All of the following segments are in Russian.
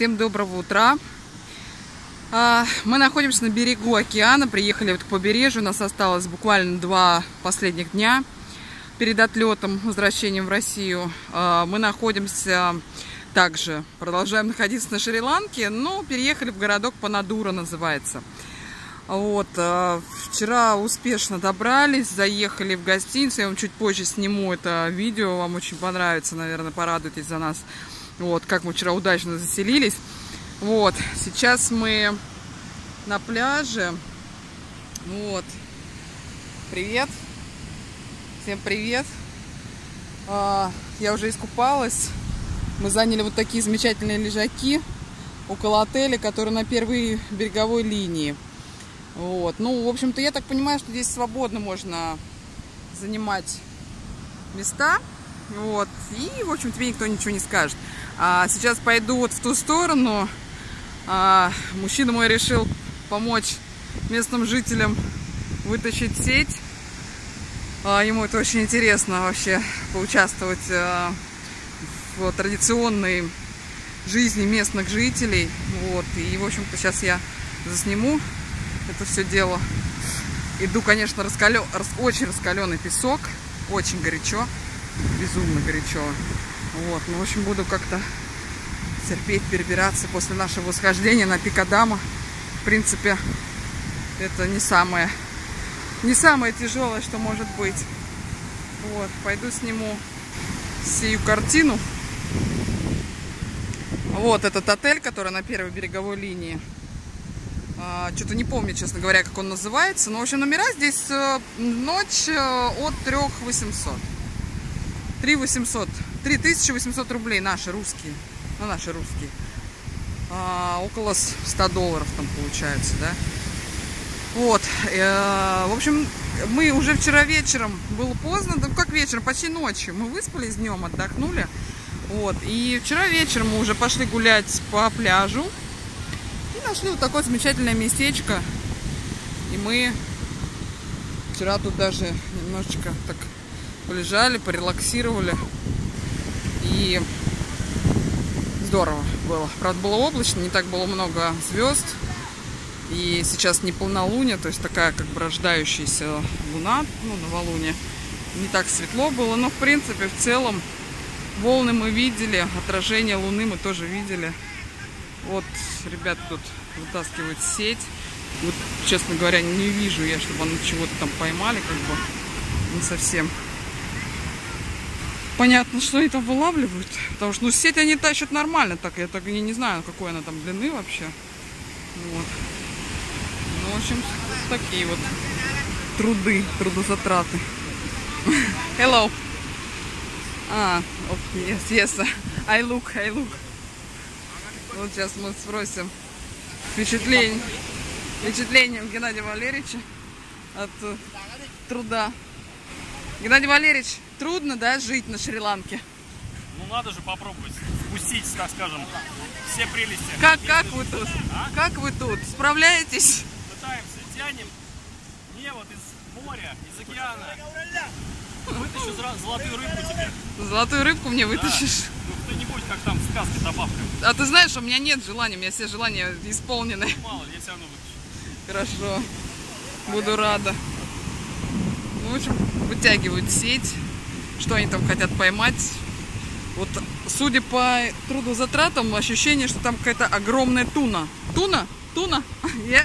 Всем доброго утра. А, мы находимся на берегу океана, приехали вот к побережью. У нас осталось буквально два последних дня перед отлетом, возвращением в Россию. А, мы находимся также, продолжаем находиться на Шри-Ланке, но переехали в городок Панадура называется. Вот, а, вчера успешно добрались, заехали в гостиницу, я вам чуть позже сниму это видео, вам очень понравится, наверное, порадуйтесь за нас. Вот, как мы вчера удачно заселились. Вот, сейчас мы на пляже. Вот. Привет. Всем привет. А, я уже искупалась. Мы заняли вот такие замечательные лежаки около отеля, который на первой береговой линии. Вот. Ну, в общем-то, я так понимаю, что здесь свободно можно занимать места. Вот. И, в общем, тебе никто ничего не скажет. А сейчас пойду вот в ту сторону. А, мужчина мой решил помочь местным жителям вытащить сеть. А, ему это очень интересно вообще поучаствовать а, в традиционной жизни местных жителей. Вот. И, в общем-то, сейчас я засниму это все дело. Иду, конечно, раскален, очень раскаленный песок, очень горячо, безумно горячо. Вот, ну, в общем, буду как-то терпеть, перебираться после нашего восхождения на Пикадама. В принципе, это не самое, не самое тяжелое, что может быть. Вот, пойду сниму сию картину. Вот этот отель, который на первой береговой линии. А, Что-то не помню, честно говоря, как он называется. Но, в общем, номера здесь э, ночь э, от 3 800. 3 800, 3800 рублей наши русские. Ну, наши русские. А, около 100 долларов там получается, да. Вот. Э, в общем, мы уже вчера вечером, было поздно, ну как вечером, почти ночью. Мы выспались днем, отдохнули. Вот. И вчера вечером мы уже пошли гулять по пляжу. И нашли вот такое замечательное местечко. И мы вчера тут даже немножечко так полежали, порелаксировали. И здорово было. Правда, было облачно, не так было много звезд. И сейчас не полнолуние, то есть такая как бы рождающаяся луна, ну, новолуние. Не так светло было, но в принципе, в целом, волны мы видели, отражение луны мы тоже видели. Вот ребята тут вытаскивают сеть. Вот, честно говоря, не вижу я, чтобы они чего-то там поймали, как бы не совсем понятно, что они там вылавливают. Потому что, ну, сеть они тащат нормально так. Я так не, не знаю, какой она там длины вообще. Вот. Ну, в общем, вот такие вот труды, трудозатраты. Hello. А, okay, yes, yes. I look, I look. Вот сейчас мы спросим впечатление, впечатление Геннадия Валерьевича от э, труда. Геннадий Валерьевич, трудно, да, жить на Шри-Ланке? Ну надо же попробовать вкусить, так скажем, все прелести. Как, как вы тут? А? Как вы тут? Справляетесь? Пытаемся, тянем не вот из моря, из океана. Вытащу золотую рыбку тебе. Золотую рыбку мне вытащишь? Да. Ну кто-нибудь, как там в сказке добавка. А ты знаешь, у меня нет желания, у меня все желания исполнены. Ну, мало, я все равно вытащу. Хорошо. Буду рада. В общем, вытягивают сеть. Что они там хотят поймать? Вот, судя по трудозатратам, ощущение, что там какая-то огромная туна. Туна? Туна? Я...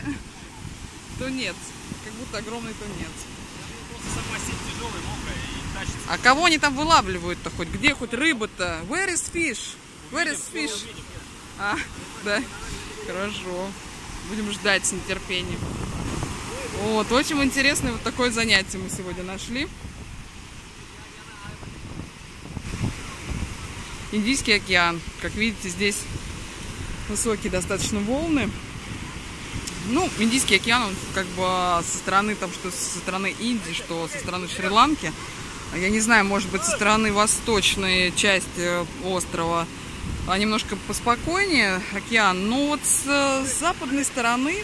Тунец. Как будто огромный тунец. А кого они там вылавливают-то хоть? Где хоть рыба-то? Where is fish? Where is fish? А, да. Хорошо. Будем ждать с нетерпением. Вот, очень интересное вот такое занятие мы сегодня нашли. Индийский океан. Как видите, здесь высокие достаточно волны. Ну, Индийский океан, он как бы со стороны, там, что со стороны Индии, что со стороны Шри-Ланки. Я не знаю, может быть, со стороны восточной части острова а немножко поспокойнее океан. Но вот с, с западной стороны,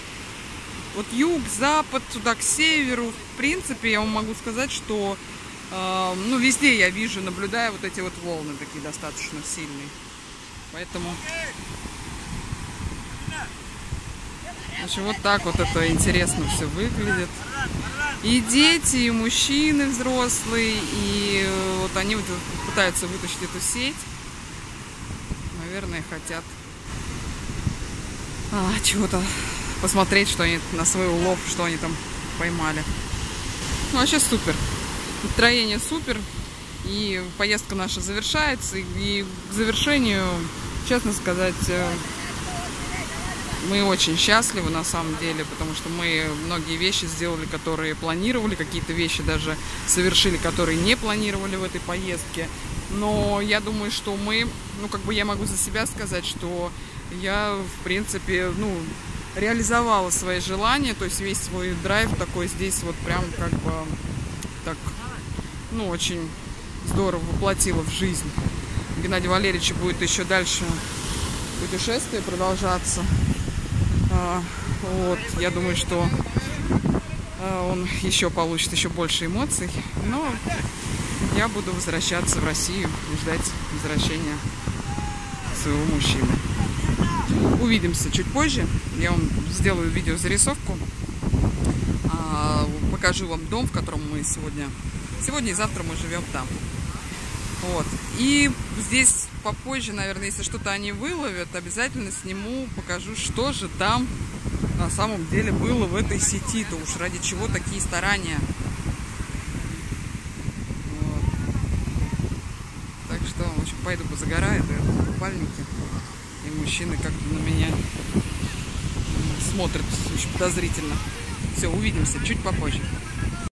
вот юг, запад, туда к северу, в принципе, я вам могу сказать, что ну, везде я вижу, наблюдаю вот эти вот волны такие достаточно сильные. Поэтому общем, вот так вот это интересно все выглядит. И дети, и мужчины взрослые, и э, вот они вот пытаются вытащить эту сеть. Наверное, хотят а, чего-то посмотреть, что они на свой улов, что они там поймали. Ну, вообще супер. Настроение супер. И поездка наша завершается. И к завершению, честно сказать, э, мы очень счастливы на самом деле, потому что мы многие вещи сделали, которые планировали, какие-то вещи даже совершили, которые не планировали в этой поездке. Но я думаю, что мы, ну как бы я могу за себя сказать, что я в принципе, ну, реализовала свои желания, то есть весь свой драйв такой здесь вот прям как бы так, ну, очень здорово воплотила в жизнь. Геннадий Валерьевич будет еще дальше путешествие продолжаться. А, вот, я думаю, что а, он еще получит еще больше эмоций. Но я буду возвращаться в Россию и ждать возвращения своего мужчины. Увидимся чуть позже. Я вам сделаю видеозарисовку. А, покажу вам дом, в котором мы сегодня... Сегодня и завтра мы живем там. Вот. И здесь попозже, наверное, если что-то они выловят, обязательно сниму, покажу, что же там на самом деле было в этой сети-то уж ради чего такие старания. Вот. Так что, в общем, пойду позагораю, да, в купальнике. И мужчины как-то на меня смотрят очень подозрительно. Все, увидимся чуть попозже.